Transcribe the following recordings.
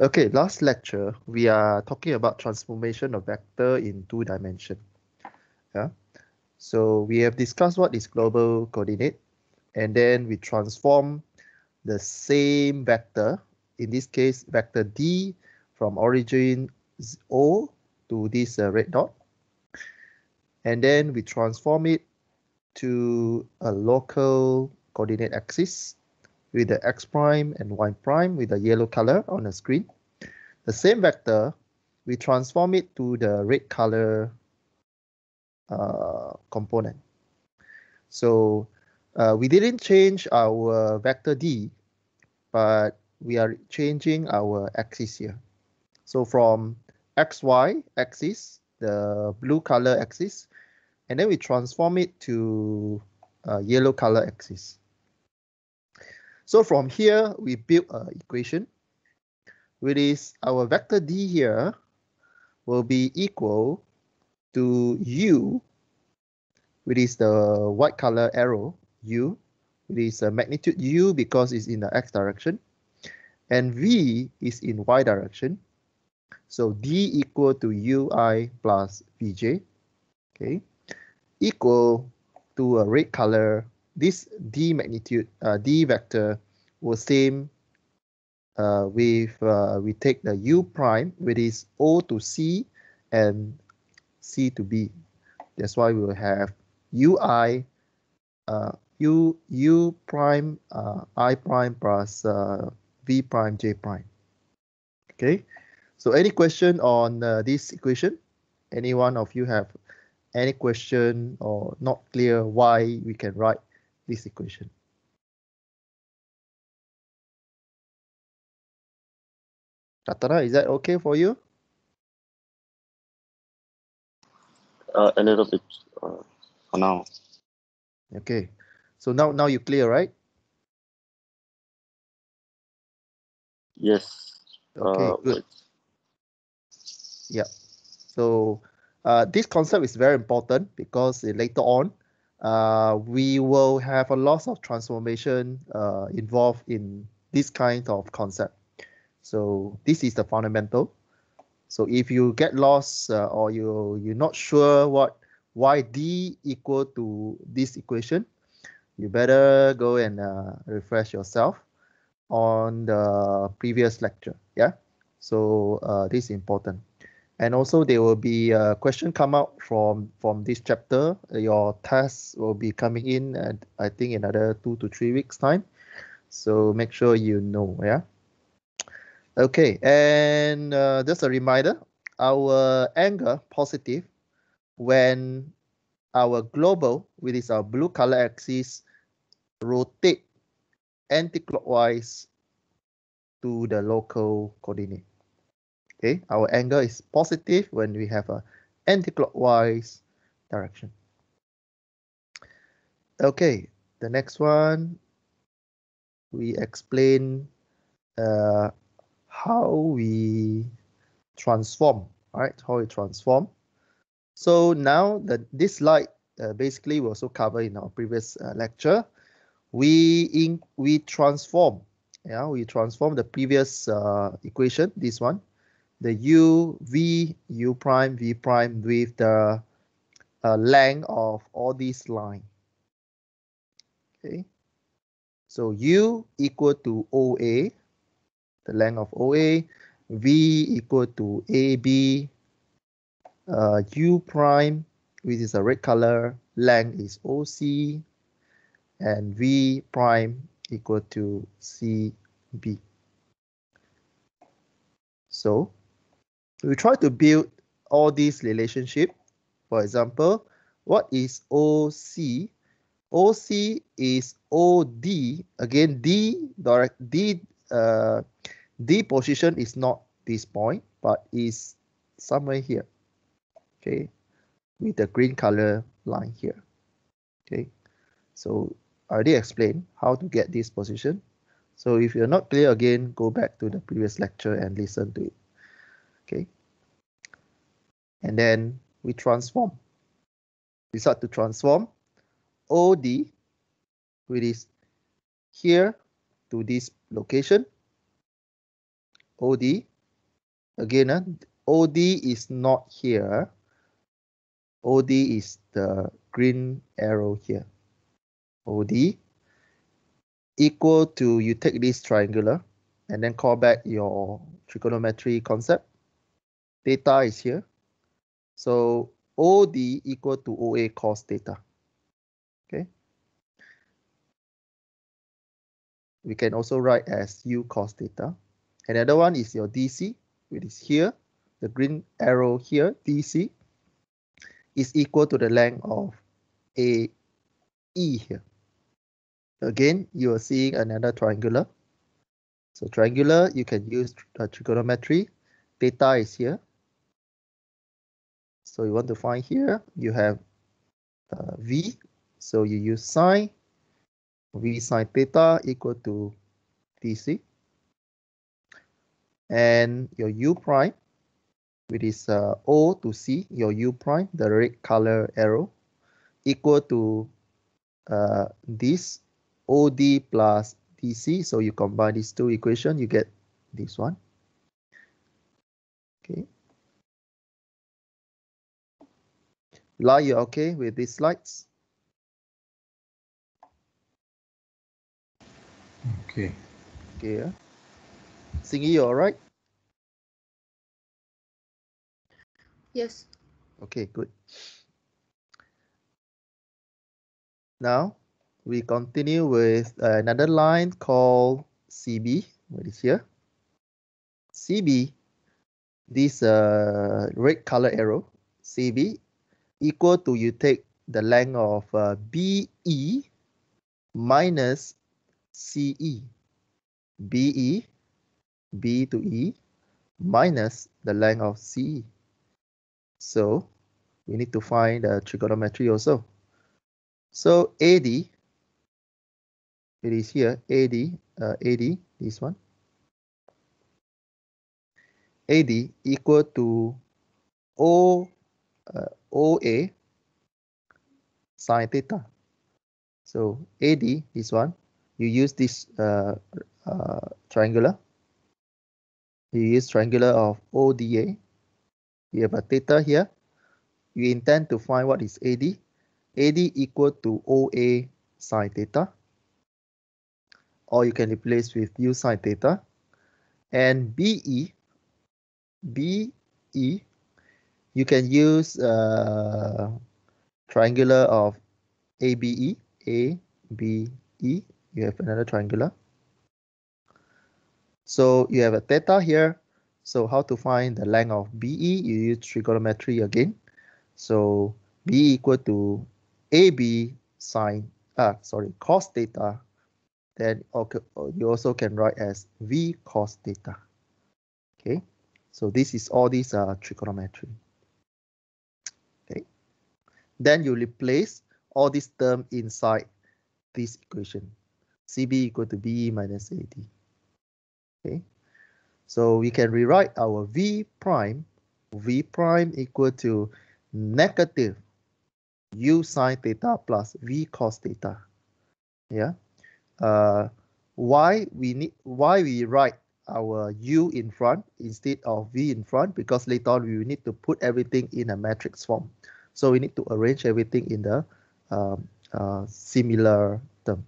Okay, last lecture, we are talking about transformation of vector in two dimension. Yeah. So we have discussed what is global coordinate, and then we transform the same vector, in this case, vector D from origin O to this uh, red dot. And then we transform it to a local coordinate axis with the x prime and y prime with the yellow color on the screen. The same vector, we transform it to the red color uh, component. So uh, we didn't change our vector d, but we are changing our axis here. So from xy axis, the blue color axis, and then we transform it to uh, yellow color axis. So from here, we build an equation, which is our vector d here will be equal to u, which is the white color arrow, u, which is a magnitude u because it's in the x direction, and v is in y direction. So d equal to ui plus vj, okay, equal to a red color this d magnitude, uh, d vector will same uh, with, uh, we take the u prime, which is O to C and C to B. That's why we will have ui, uh, u, u prime, uh, i prime plus uh, v prime, j prime. Okay, so any question on uh, this equation? Any one of you have any question or not clear why we can write this equation. Tatara, is that okay for you? Uh, a little bit uh, for now. Okay, so now now you clear, right? Yes. Okay, uh, good. Yeah. So uh, this concept is very important because later on uh, we will have a lot of transformation uh, involved in this kind of concept. So this is the fundamental. So if you get lost uh, or you you're not sure what why d equal to this equation, you better go and uh, refresh yourself on the previous lecture. Yeah. So uh, this is important and also there will be a question come out from from this chapter. Your tests will be coming in at i think another two to three weeks time. So make sure you know yeah? Okay and uh, just a reminder our angle positive when our global which is our blue color axis rotate anti-clockwise to the local coordinate Okay, our angle is positive when we have a anti-clockwise direction. Okay, the next one, we explain uh, how we transform, right? How we transform. So now that this slide uh, basically we also cover in our previous uh, lecture. We in we transform, yeah, we transform the previous uh, equation, this one, the u, v, u prime, v prime with the uh, length of all these lines. Okay. So u equal to OA, the length of OA, v equal to AB, uh, u prime, which is a red color, length is OC, and v prime equal to CB. So we try to build all these relationship. For example, what is OC? OC is OD. Again, D direct D uh, D position is not this point, but is somewhere here. Okay, with the green color line here. Okay, so I already explained how to get this position. So if you're not clear again, go back to the previous lecture and listen to it okay and then we transform we start to transform OD which is here to this location OD again, uh, OD is not here. OD is the green arrow here. OD equal to, you take this triangular and then call back your trigonometry concept. Theta is here. So OD equal to OA cos theta. Okay. We can also write as U cos theta. Another one is your DC, which is here. The green arrow here, DC, is equal to the length of AE here. Again, you are seeing another triangular. So triangular, you can use trigonometry. Theta is here. So you want to find here, you have uh, V. So you use sine. V sine theta equal to DC. And your U prime, which is uh, O to C, your U prime, the red color arrow, equal to uh, this OD plus DC. So you combine these two equations, you get this one. La, you okay with these slides? Okay. Okay. Yeah. Singy, you all right? Yes. Okay, good. Now we continue with another line called CB, what is here? CB, this uh, red color arrow, CB, equal to you take the length of uh, BE minus CE. BE, B to E, minus the length of CE. So we need to find the trigonometry also. So AD, it is here, AD, uh, AD, this one. AD equal to O, uh, OA sine theta. So AD, this one, you use this uh, uh, triangular. You use triangular of ODA. You have a theta here. You intend to find what is AD. AD equal to OA sine theta. Or you can replace with U sine theta. And BE, BE, you can use uh, triangular of ABE, ABE, you have another triangular. So you have a theta here. So how to find the length of BE? You use trigonometry again. So B equal to AB sine, ah, sorry, cos theta. Then okay, you also can write as V cos theta. Okay, so this is all these uh, trigonometry. Then you replace all these term inside this equation. CB equal to BE minus AD. Okay, so we can rewrite our V prime, V prime equal to negative U sine theta plus V cos theta. Yeah. Uh, why we need why we write our U in front instead of V in front because later on we need to put everything in a matrix form. So we need to arrange everything in the um, uh, similar term.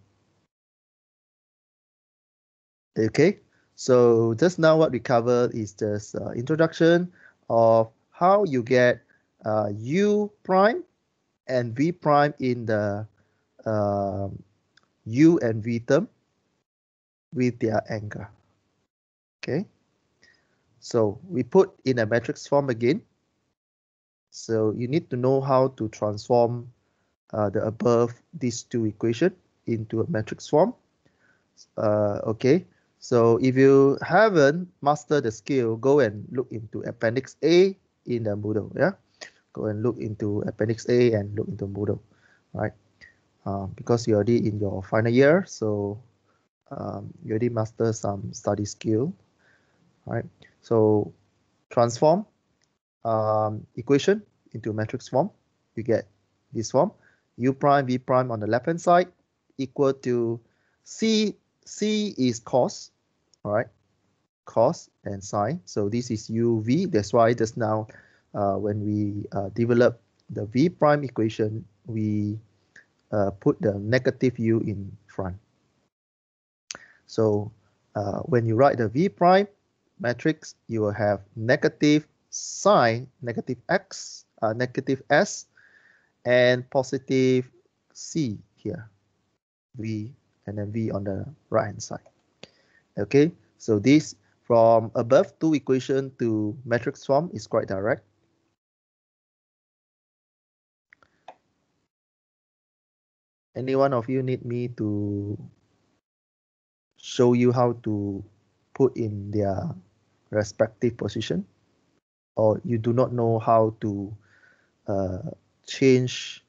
Okay, so just now what we covered is just uh, introduction of how you get uh, u prime and v prime in the uh, u and v term with their angle. Okay, so we put in a matrix form again. So you need to know how to transform uh, the above these two equation into a matrix form. Uh, okay, so if you haven't mastered the skill, go and look into Appendix A in the Moodle. Yeah, go and look into Appendix A and look into Moodle, right? Uh, because you're already in your final year, so um, you already master some study skill, right? So transform um, equation into matrix form. You get this form: u prime v prime on the left hand side equal to c C is cos, all right? cos and sine. So this is uv. That's why just now uh, when we uh, develop the v prime equation, we uh, put the negative u in front. So uh, when you write the v prime matrix, you will have negative sine, negative x, uh, negative s, and positive c here, v, and then v on the right hand side. Okay, so this from above two equation to matrix form is quite direct. Any one of you need me to show you how to put in their respective position or you do not know how to uh, change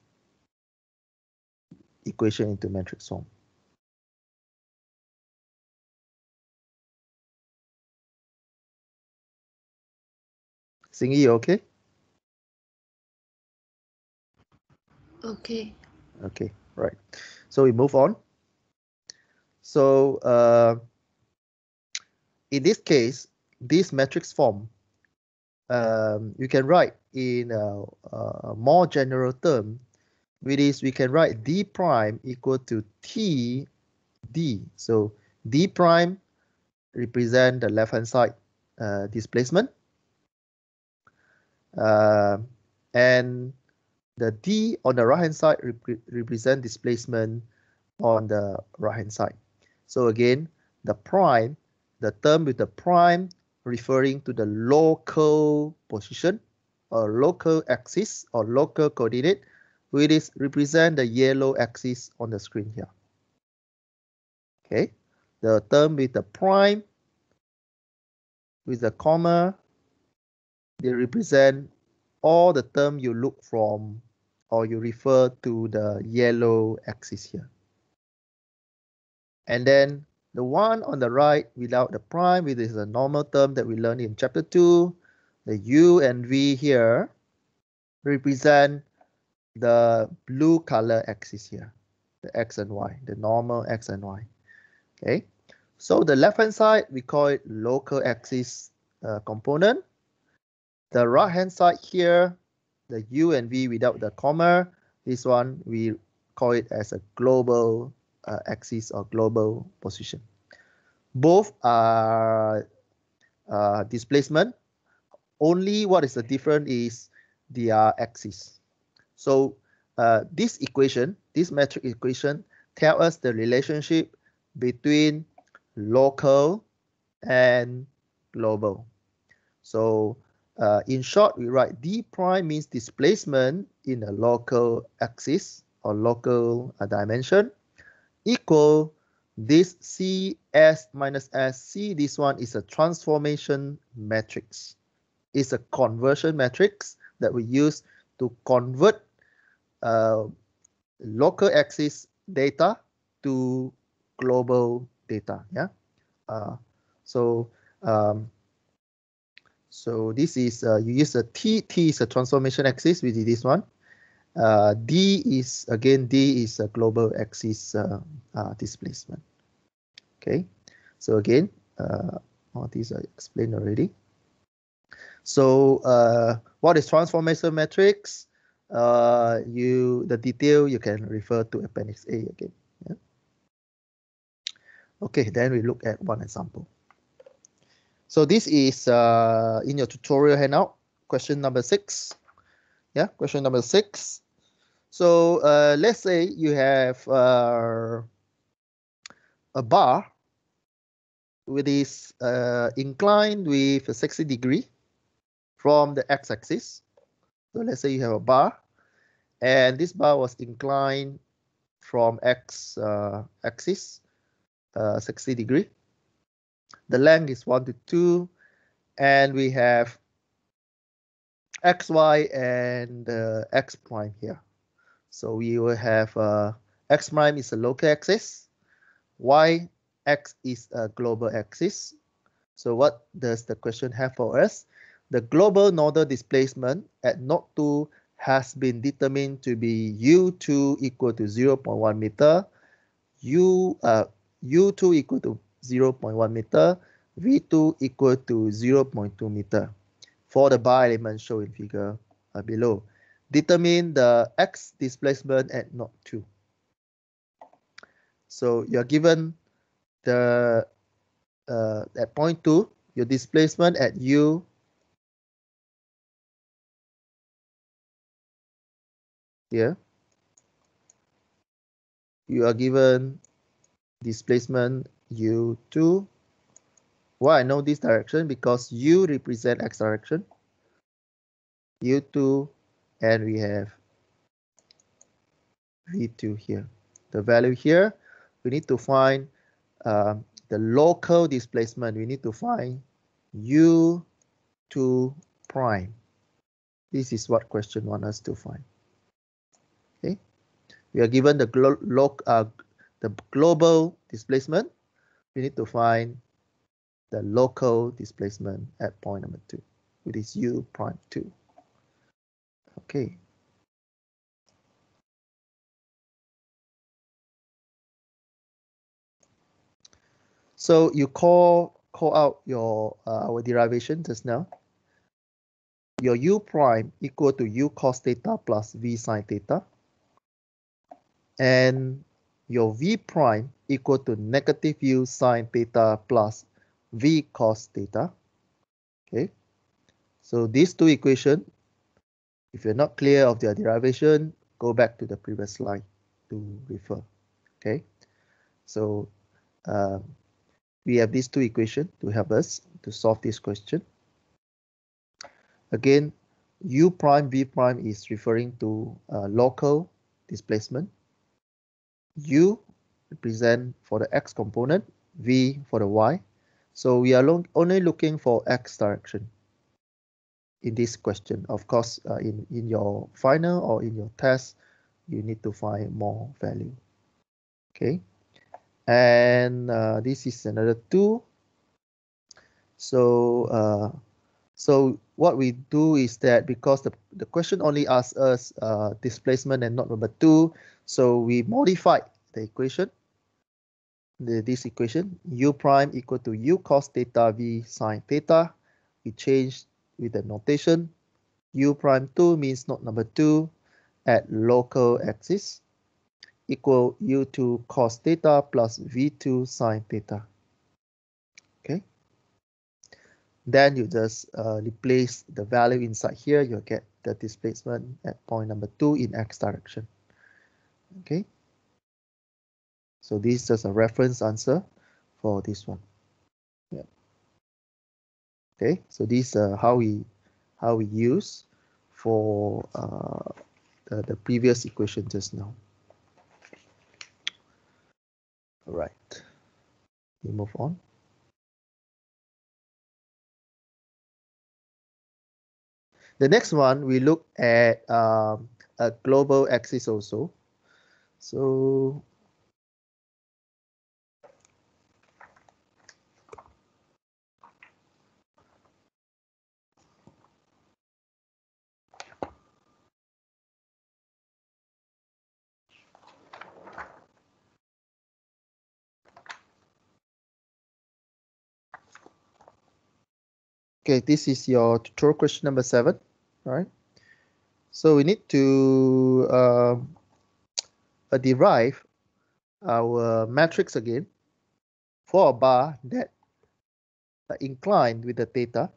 equation into matrix form. Singy, you okay? Okay. Okay, right. So we move on. So uh, in this case, this matrix form, um, you can write in a, a, more general term, which is we can write d prime equal to t d. So d prime represent the left hand side uh, displacement. Uh, and the d on the right hand side rep represent displacement on the right hand side. So again, the prime, the term with the prime referring to the local position or local axis or local coordinate, which is represent the yellow axis on the screen here. Okay, the term with the prime with the comma, they represent all the term you look from or you refer to the yellow axis here. And then the one on the right without the prime, which is a normal term that we learned in chapter 2, the u and v here represent the blue color axis here, the x and y, the normal x and y. Okay, so the left hand side, we call it local axis uh, component. The right hand side here, the u and v without the comma, this one we call it as a global uh, axis or global position. Both are uh, displacement. Only what is the difference is their axis. So uh, this equation, this metric equation, tell us the relationship between local and global. So uh, in short, we write d prime means displacement in a local axis or local uh, dimension equal this CS minus SC. This one is a transformation matrix. It's a conversion matrix that we use to convert uh, local axis data to global data. Yeah. Uh, so um, so this is uh, you use a T. T is a transformation axis, is this one. Uh, D is again D is a global axis uh, uh, displacement. Okay, so again, uh, all these are explained already. So uh, what is transformation matrix? Uh, you the detail you can refer to Appendix A again. Okay, then we look at one example. So this is in your tutorial handout, question number six. Yeah, question number six. So uh, let's say you have uh, a bar with this uh, inclined with a 60 degree from the x-axis. So let's say you have a bar and this bar was inclined from x uh, axis uh, 60 degree. The length is 1 to 2 and we have xy and uh, x prime here. So we will have uh, x prime is a local axis, y x is a global axis. So what does the question have for us? The global nodal displacement at node 2 has been determined to be u2 equal to 0.1 meter, u uh, u2 equal to 0.1 meter, V2 equal to 0.2 meter for the bar element shown in figure uh, below. Determine the x displacement at node 2. So you're given the uh, at point 2, your displacement at u here you are given displacement u2 why? I know this direction because u represent x direction. U2 and we have v2 here. The value here we need to find um, the local displacement. We need to find u2 prime. This is what question want us to find. Okay? We are given the glo uh, the global displacement. We need to find the local displacement at point number two. Which is u prime 2 okay. So you call call out your uh, our derivation just now. Your u prime equal to u cos theta plus v sine theta. And your v prime equal to negative u sine theta plus v cos theta. Okay, so these two equations, if you're not clear of their derivation, go back to the previous slide to refer. Okay, so um, we have these two equations to help us to solve this question. Again, u prime v prime is referring to uh, local displacement u represent for the x component, v for the y. So we are only looking for x direction in this question. Of course, uh, in, in your final or in your test, you need to find more value. Okay, and uh, this is another two. So uh, so what we do is that because the, the question only asks us uh, displacement and not number two, so we modify the equation, the, this equation, u prime equal to u cos theta v sine theta. We change with the notation. u prime 2 means node number 2 at local axis equal u2 cos theta plus v2 sine theta. Okay. Then you just uh, replace the value inside here. You'll get the displacement at point number 2 in x direction. Okay. So this is just a reference answer for this one. Yeah. Okay, so this is uh, how we how we use for uh, the, the previous equation just now. All right, we move on. The next one, we look at um, a global axis also. So Okay, this is your tutorial question number seven, right? So we need to um, uh, derive our matrix again for a bar that inclined with the theta.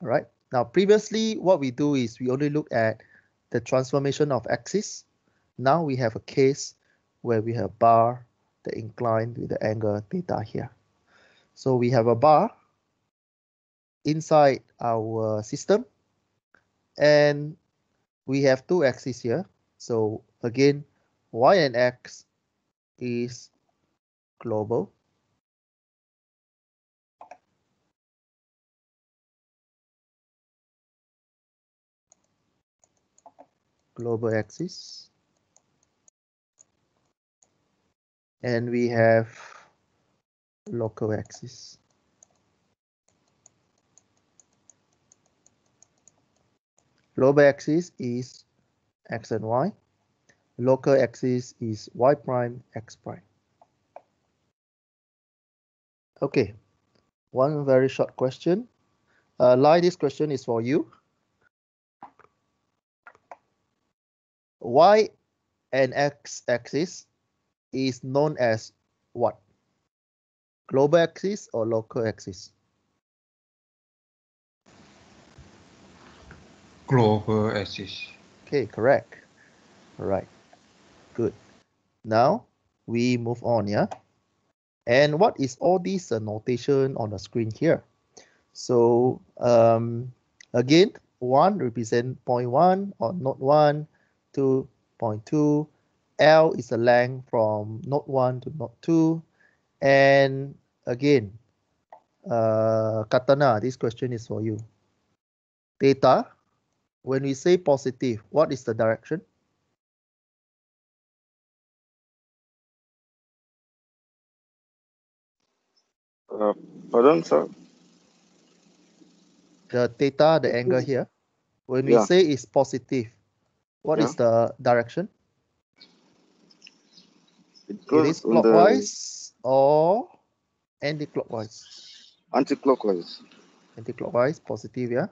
All right. Now, previously, what we do is we only look at the transformation of axis. Now we have a case where we have bar that inclined with the angle theta here. So we have a bar inside our system. And we have two axes here. So again y and x is global. Global axis. And we have local axis Global axis is x and y. Local axis is y prime, x prime. Okay, one very short question. Uh, this question is for you. Y and X axis is known as what? Global axis or local axis? Global axis. Okay, correct. All right, good. Now we move on, yeah? And what is all this uh, notation on the screen here? So um, again, 1 represent point 1 or node 1, 2, point 2. L is the length from node 1 to node 2. And again, uh, Katana, this question is for you. Theta, when we say positive, what is the direction? Uh, pardon, sir. The theta, the angle here. When we Yeah. say it's positive, what is the direction? It It goes is on the clockwise or anti-clockwise? anti-clockwise. Anti-clockwise, positive, yeah?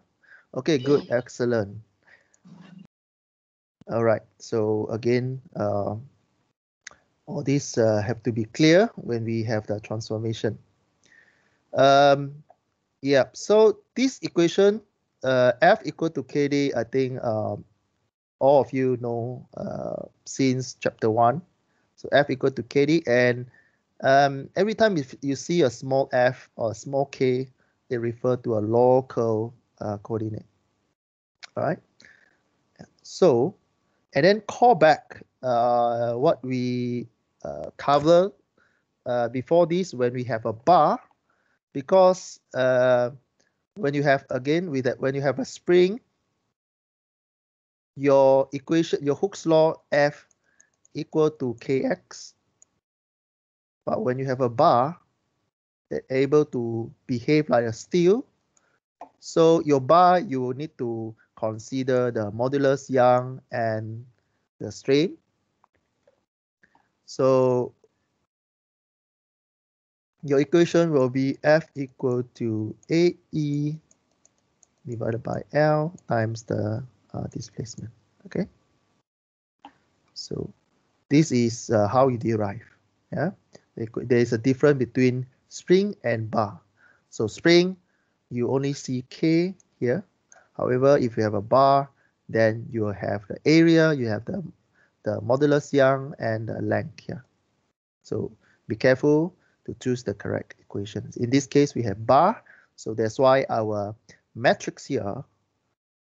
Okay, good, excellent. All right, so again, uh, all these uh, have to be clear when we have the transformation. Um, yeah, so this equation, uh, F equal to KD, I think um, all of you know uh, since chapter one. So F equal to KD, and um, every time if you see a small f or a small k, it refer to a local uh, coordinate. All right. So, and then call back uh, what we uh, uh, before this when we have a bar, because uh, when you have again with that when you have a spring, your equation your Hooke's law F equal to kx. But when you have a bar, they're able to behave like a steel. So your bar, you will need to consider the modulus Young and the strain. So your equation will be F equal to AE divided by L times the uh, displacement. Okay. So this is uh, how you derive. Yeah, there is a difference between spring and bar. So spring, you only see K here. However, if you have a bar, then you have the area, you have the, the modulus Young and the length here. So be careful to choose the correct equations. In this case, we have bar. So that's why our matrix here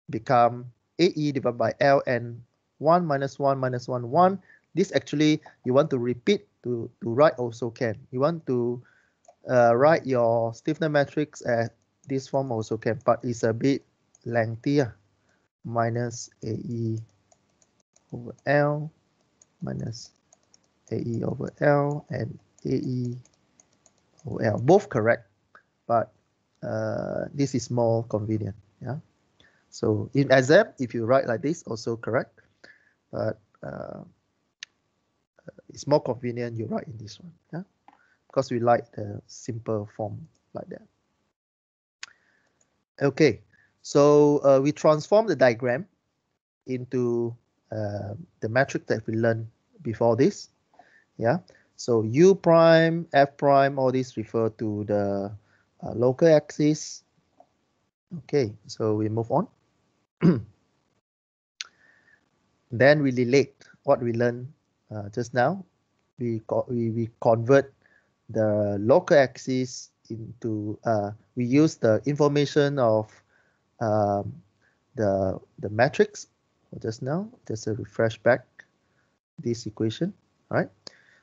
become AE divided by L and 1 minus 1 minus 1, 1. This actually, you want to repeat to, to write also can. You want to uh, write your stiffness matrix at this form also can, but it's a bit lengthier. Minus AE over L minus AE over L and AE over L. Both correct, but uh, this is more convenient. Yeah. So in exam, if you write like this, also correct, but uh, it's more convenient you write in this one. Yeah, because we like the simple form like that. Okay, so uh, we transform the diagram into uh, the metric that we learned before this. Yeah, so U prime, F prime, all these refer to the uh, local axis. Okay, so we move on. then we relate what we learned uh, just now. We, we, we convert the local axis into, uh, we use the information of um, the, the matrix just now, just a refresh back this equation, right?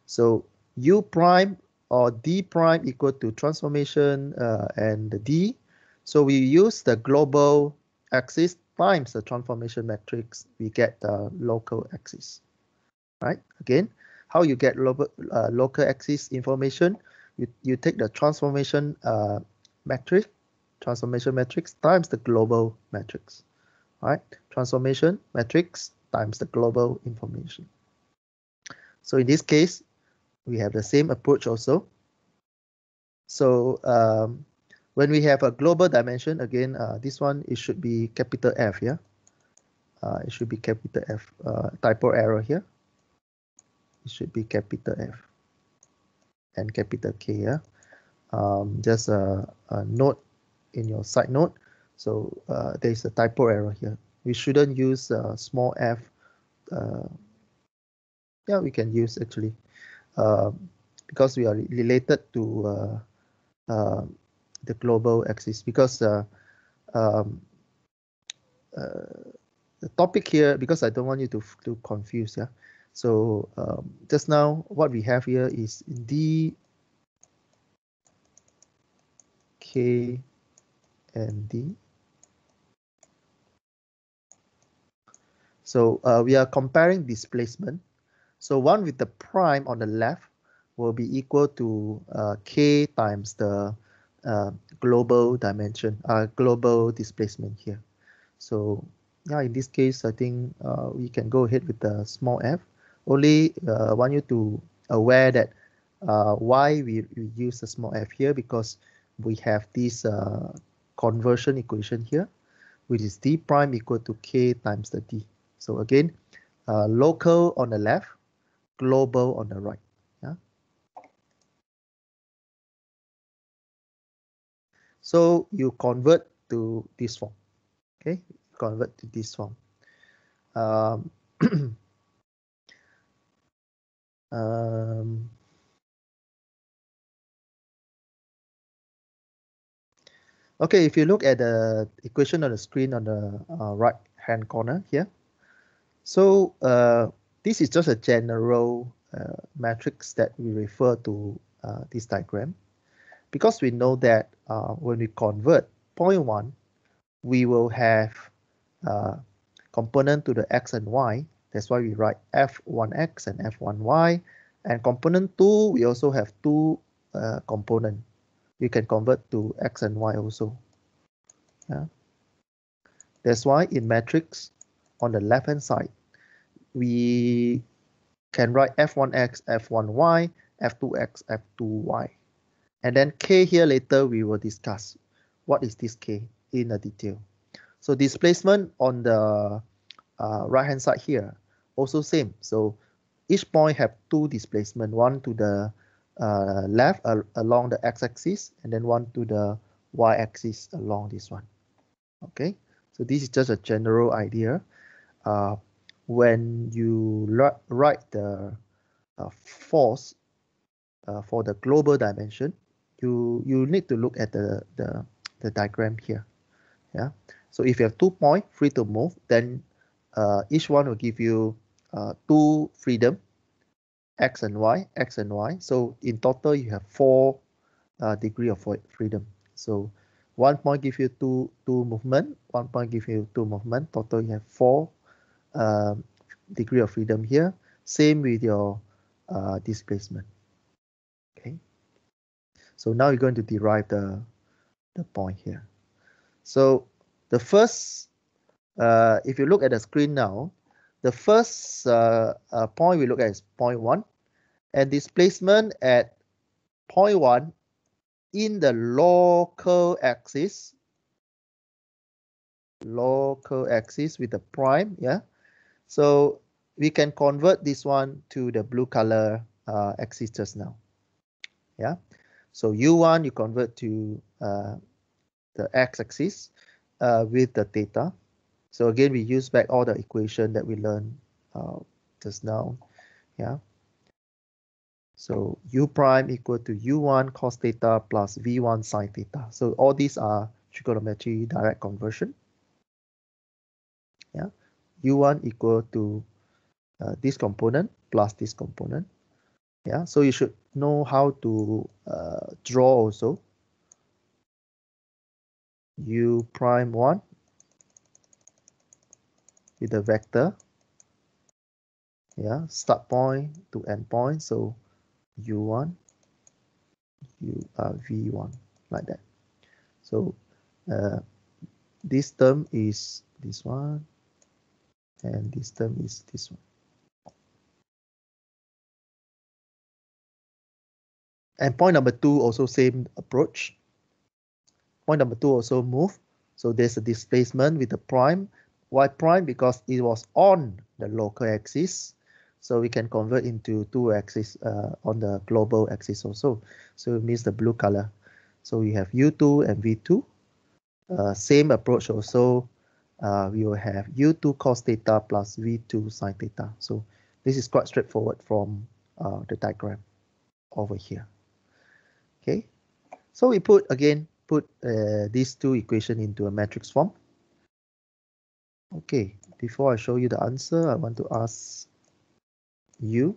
So U prime or D prime equal to transformation uh, and the D. So we use the global axis times the transformation matrix, we get the local axis, right? Again, how you get local, uh, local axis information, you, you take the transformation uh, matrix, transformation matrix times the global matrix, right? Transformation matrix times the global information. So in this case, we have the same approach also. So um, when we have a global dimension, again, uh, this one, it should be capital F, yeah? Uh, it should be capital F, uh, typo error here. It should be capital F and capital K, yeah? Um, just a, a note in your side note. So uh, there's a typo error here. We shouldn't use uh, small f. Uh, yeah, we can use actually um, because we are related to uh, uh, the global axis because uh, um, the topic here because I don't want you to to confuse yeah so um, just now what we have here is d k and d so uh, we are comparing displacement so one with the prime on the left will be equal to uh, k times the uh, global dimension, uh, global displacement here. So yeah, in this case, I think uh, we can go ahead with the small f. Only uh, want you to aware that uh, why we, we use a small f here because we have this uh, conversion equation here, which is d prime equal to k times the d. So again, uh, local on the left, global on the right. Yeah. So you convert to this form. Okay, convert to this form. Um, um, okay, if you look at the equation on the screen on the uh, right hand corner here. So uh, this is just a general uh, matrix that we refer to uh, this diagram because we know that uh, when we convert point one, we will have uh, component to the x and y. That's why we write f1x and f1y. And component 2, we also have two uh, component. You can convert to x and y also. Yeah. That's why in matrix on the left hand side, we can write f1x, f1y, f2x, f2y. And then k here later we will discuss what is this k in the detail. So displacement on the uh, right hand side here also same. So each point have two displacement, one to the uh, left uh, along the x-axis and then one to the y-axis along this one. Okay, so this is just a general idea. Uh, when you write the uh, force uh, for the global dimension, you you need to look at the the, the diagram here. Yeah. So if you have two points free to move, then uh, each one will give you uh, two freedom, x and y, x and y. So in total, you have four uh, degree of freedom. So one point give you two two movement, one point give you two movement. Total, you have four um, degree of freedom here. Same with your uh, displacement. Okay. So now you're going to derive the the point here. So the first, uh, if you look at the screen now, the first uh, uh, point we look at is point one, and displacement at point one in the local axis, local axis with the prime, yeah. So we can convert this one to the blue color uh, axis just now, yeah. So u1 you convert to uh, the x-axis uh, with the theta. So again, we use back all the equation that we learned uh, just now. Yeah. So u prime equal to u1 cos theta plus v1 sine theta. So all these are trigonometry direct conversion. Yeah. u1 equal to uh, this component plus this component. Yeah. So you should know how to uh, draw also u prime 1 with a vector yeah start point to end point so u1 u uh, v1 like that so uh, this term is this one and this term is this one And point number two, also same approach. Point number two also move. So there's a displacement with the prime. Why prime? Because it was on the local axis. So we can convert into two axes uh, on the global axis also. So it means the blue color. So we have U2 and V2. Uh, same approach also. Uh, we will have U2 cos theta plus V2 sine theta. So this is quite straightforward from uh, the diagram over here. Okay, so we put again put uh, these two equation into a matrix form. Okay, before I show you the answer, I want to ask you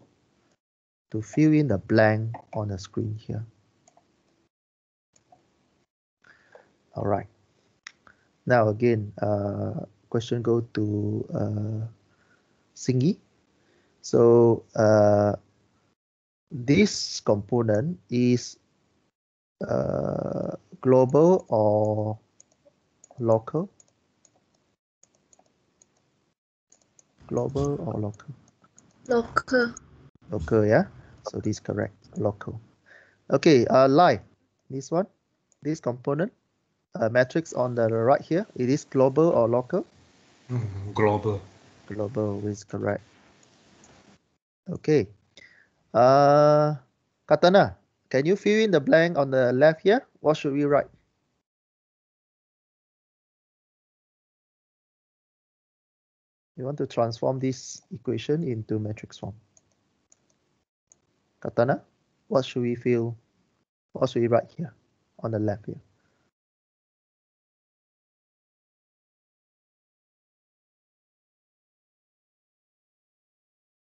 to fill in the blank on the screen here. All right. Now again, uh, question go to uh. So uh, this component is uh, global or local? Global or local? Local. Local, yeah. So this is correct, local. Okay, uh, live. This one, this component, uh, matrix on the right here. It is global or local? Mm, global. Global is correct. Okay. Uh, Katana, can you fill in the blank on the left here? What should we write? You want to transform this equation into matrix form. Katana, what should we fill? What should we write here on the left here?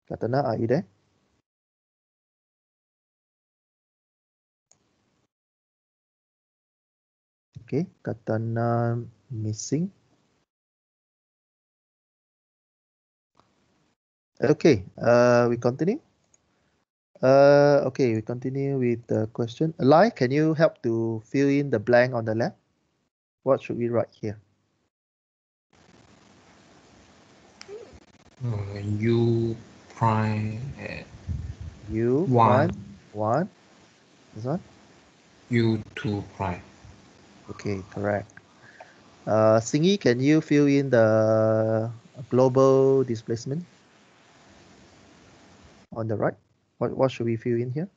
Katana, are you there? Okay, Katana missing. Okay, uh, we continue. Uh, okay, we continue with the question. Lai, can you help to fill in the blank on the left? What should we write here? Uh, U prime at U One. one. This one. U2 prime. Okay, correct. Uh, Singi, can you fill in the global displacement on the right? What what should we fill in here?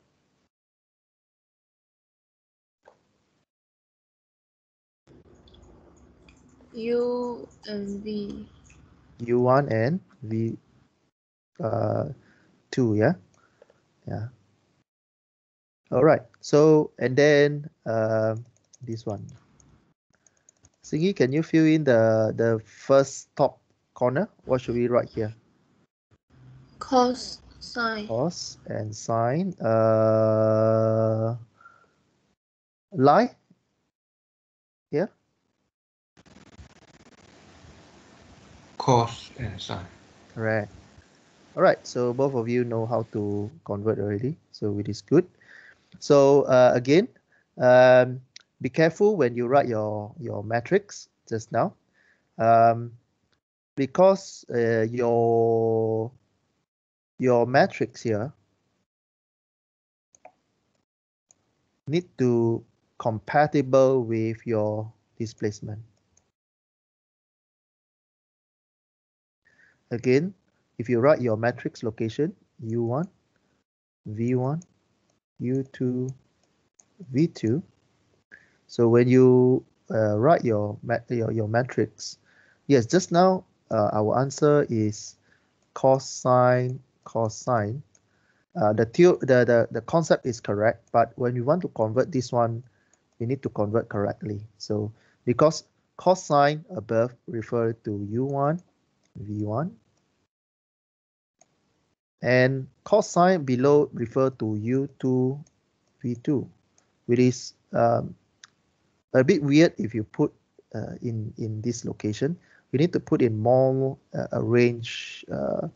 U and V. U1 and V uh, 2, yeah? Yeah. All right. So, and then uh, this one. Singi, can you fill in the, the first top corner? What should we write here? Cos sine. Cos and sine. Uh, Lai? Yeah? Cos and sine. Correct. All right, so both of you know how to convert already, so it is good. So uh, again, um, be careful when you write your your matrix just now, um, because uh, your your matrix here need to compatible with your displacement. Again, if you write your matrix location U1, V1, U2, V2. So when you uh, write your, your your matrix, yes, just now uh, our answer is cosine cosine. Uh, the, the the the concept is correct, but when you want to convert this one, you need to convert correctly. So because cosine above refer to U1, V1, and cosine below refer to U2, V2, which is um, a bit weird if you put uh, in, in this location. You need to put in more uh, arrange uh,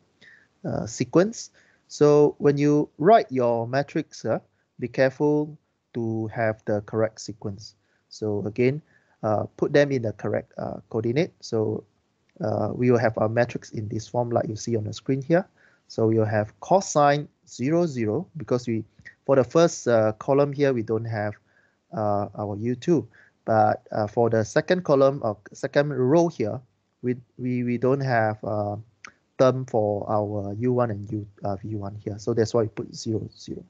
uh, sequence. So when you write your matrix, uh, be careful to have the correct sequence. So again, uh, put them in the correct uh, coordinate. So uh, we will have our matrix in this form like you see on the screen here. So you'll have cosine 0, 0 because we For the first uh, column here, we don't have uh, our U2, but for the second column or second row here, we, we, we don't have term for our U1 and U, uh, V1 here. So that's why we put 0, 0.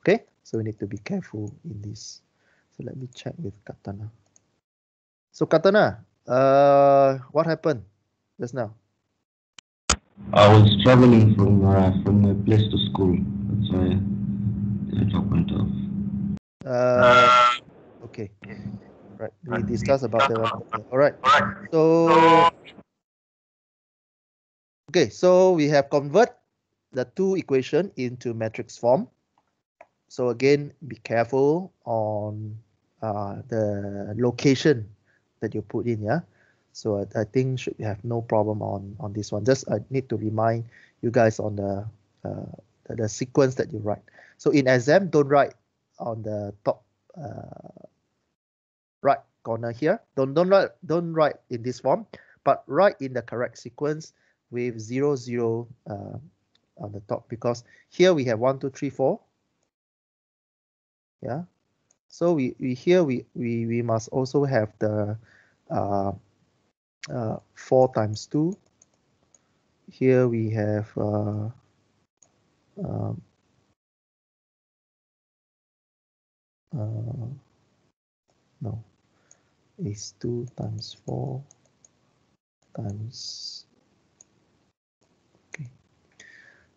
Okay, so we need to be careful in this. So let me check with Katana. So Katana, uh, what happened just now? I was traveling from uh, from my place to school. That's why the network went off. Uh, okay. Right. We discussed about that one. All right. So okay. So we have convert the two equation into matrix form. So again, be careful on uh, the location that you put in. Yeah. So I, I think should have no problem on on this one. Just I need to remind you guys on the uh, the, the sequence that you write. So in exam, don't write on the top uh, right corner here. Don't don't write don't write in this form, but write in the correct sequence with zero zero uh, on the top because here we have one two three four. Yeah, so we, we here we, we we must also have the uh, uh, four times two. Here we have uh, um, uh, no, it's 2 times 4 times, okay.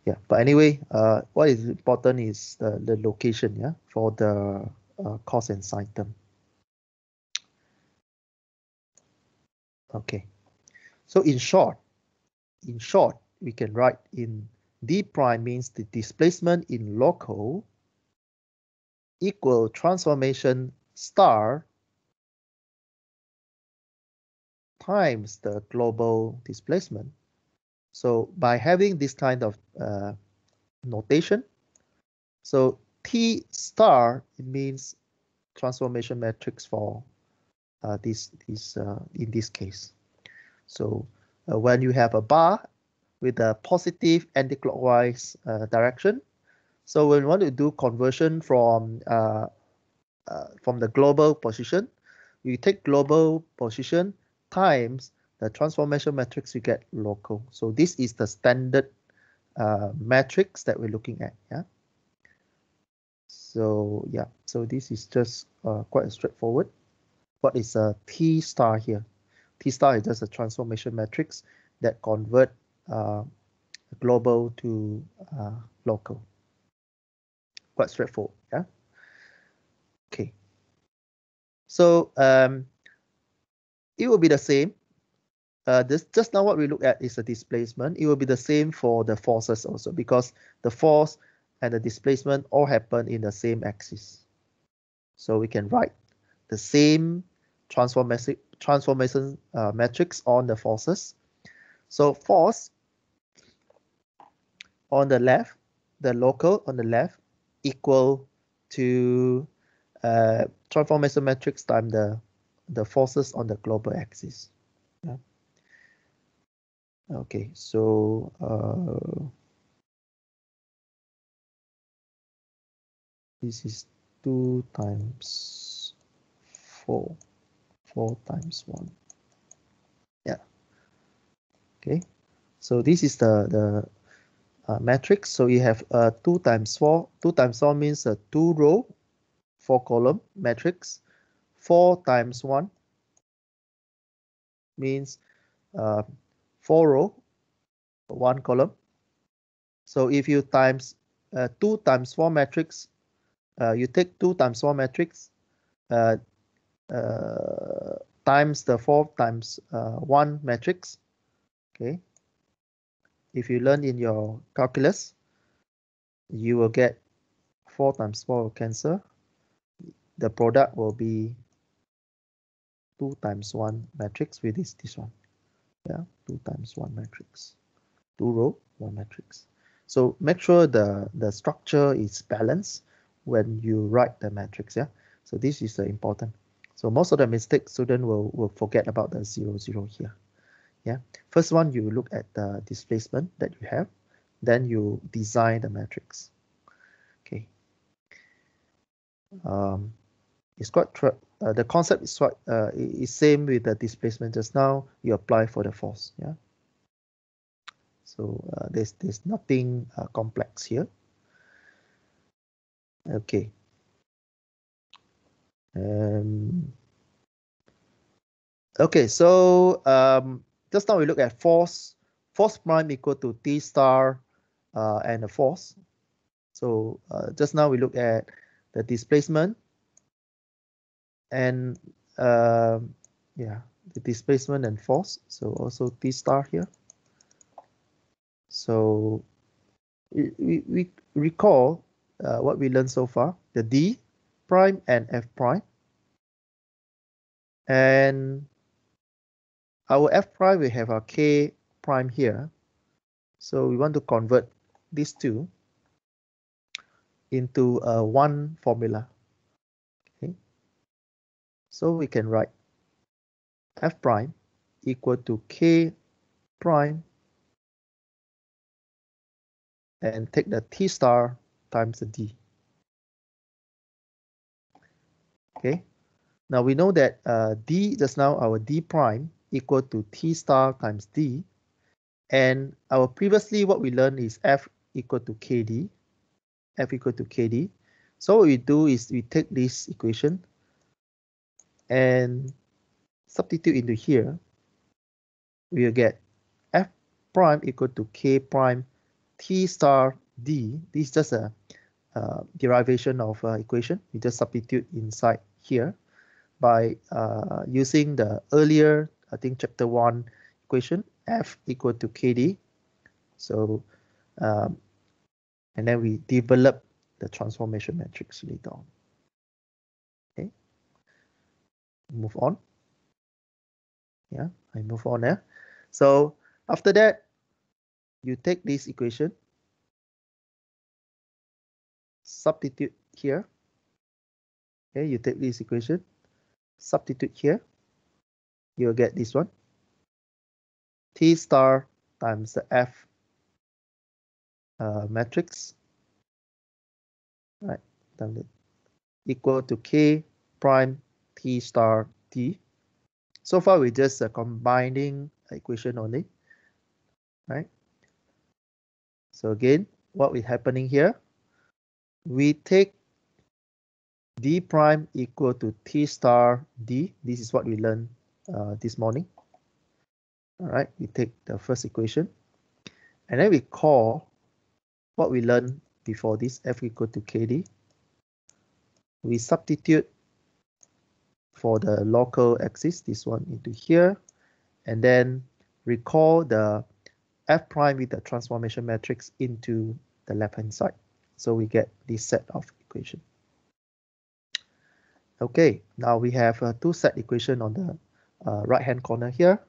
Yeah, but anyway, uh, what is important is the, the location, yeah, for the uh, and sine term. Okay, so in short, in short, we can write in d prime means the displacement in local equal transformation star times the global displacement. So by having this kind of uh, notation, so T star it means transformation matrix for uh, this this uh, in this case. So uh, when you have a bar with a positive anticlockwise uh, direction, so when we want to do conversion from uh, uh, from the global position, we take global position times the transformation matrix you get local. So this is the standard uh, matrix that we're looking at. Yeah. So yeah, so this is just uh, quite straightforward. What is a T star here? T star is just a transformation matrix that convert uh, global to uh, local. Quite straightforward. Yeah. Okay. So um, it will be the same. Uh, this just now what we look at is the displacement. It will be the same for the forces also because the force and the displacement all happen in the same axis. So we can write the same transformation transformation uh, matrix on the forces. So force on the left, the local on the left equal to uh, transformation matrix times the the forces on the global axis. Yeah. Okay, so uh, this is two times four, four times one. Yeah. Okay, so this is the the uh, matrix. So you have uh, two times four. Two times four means a two row, four column matrix 4 times 1 means uh, 4 row, 1 column. So if you times uh, 2 times 4 matrix, uh, you take 2 times 4 matrix uh, uh, times the 4 times uh, 1 matrix. Okay. If you learn in your calculus, you will get 4 times 4 cancel. The product will be 2 times 1 matrix with this this one yeah 2 times 1 matrix. 2 row 1 matrix. So make sure the the structure is balanced when you write the matrix yeah? So this is uh, important. So most of the mistakes student will will forget about the zero zero here yeah? First one you look at the displacement that you have. Then you design the matrix. Okay. Um, it's quite uh, the concept is quite uh, is same with the displacement just now. You apply for the force. Yeah. So uh, there's there's nothing uh, complex here. Okay. Um, okay, so um, just now we look at force. Force prime equal to T star uh, and the force. So uh, just now we look at the displacement and um, yeah, the displacement and force. So also T star here. So we, we, we recall uh, what we learned so far, the D prime and F prime. And our F prime, we have our K prime here. So we want to convert these two into uh, one formula. So we can write F prime equal to K prime and take the T star times the D. Okay. Now we know that uh, D just now our D prime equal to T star times D. And our previously what we learned is F equal to KD. F equal to KD. So what we do is we take this equation and substitute into here. We'll get F prime equal to K prime T star D. This is just a derivation of uh, equation. We just substitute inside here by uh, using the earlier, I think chapter one equation, F equal to KD. So, um, and then we develop the transformation matrix later on. Okay, move on. Yeah, I move on there. So after that, you take this equation, substitute here. Okay, you take this equation, substitute here, you'll get this one. T star times the F uh, matrix, right, equal to K prime T star T. So far, we're just uh, combining equation only, right? So again, what is happening here? We take d prime equal to t star d. This is what we learned uh, this morning. All right, we take the first equation and then we call what we learned before this f equal to kd. We substitute for the local axis, this one into here, and then recall the f prime with the transformation matrix into the left hand side. So we get this set of equation. Okay, now we have uh, two set equation on the uh, right hand corner here.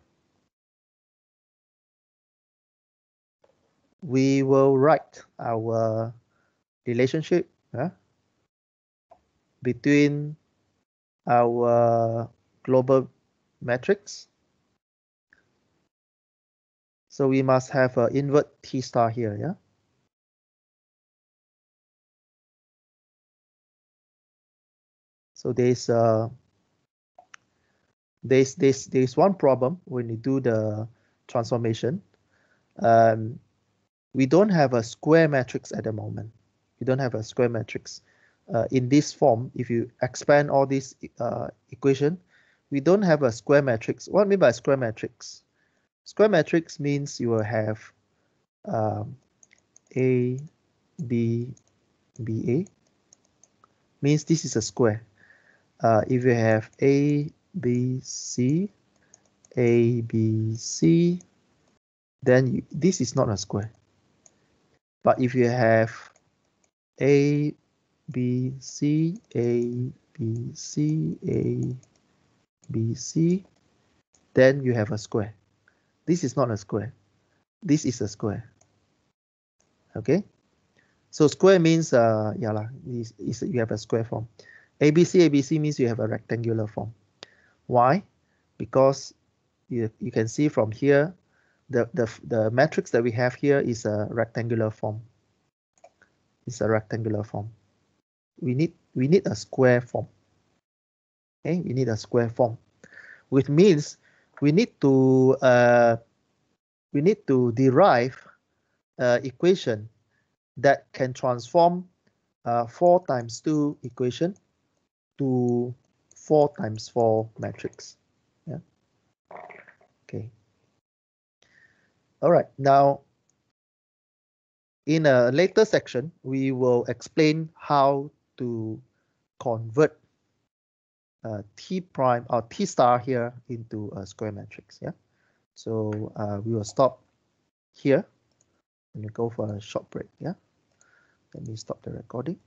We will write our relationship uh, between our global matrix. So we must have an invert T star here, yeah? So there's uh, there's there's there's one problem when you do the transformation. Um, we don't have a square matrix at the moment. We don't have a square matrix uh, in this form. If you expand all this uh, equation, we don't have a square matrix. What I mean by square matrix? Square matrix means you will have um, A, B, B, A. Means this is a square. Uh, if you have A, B, C, A, B, C, then you, this is not a square. But if you have A, B, C, A, B, C, A, B, C, then you have a square. This is not a square. This is a square. Okay. So square means uh yeah lah, is, is you have a square form. ABC ABC means you have a rectangular form. Why? Because you you can see from here the the the matrix that we have here is a rectangular form. It's a rectangular form. We need we need a square form. Okay, we need a square form, which means we need to uh, we need to derive uh, equation that can transform uh, 4 times 2 equation to 4 times 4 matrix. Yeah. Okay. All right. Now, in a later section, we will explain how to convert uh, T prime or T star here into a square matrix. Yeah. So uh, we will stop here and we go for a short break. Yeah. Let me stop the recording.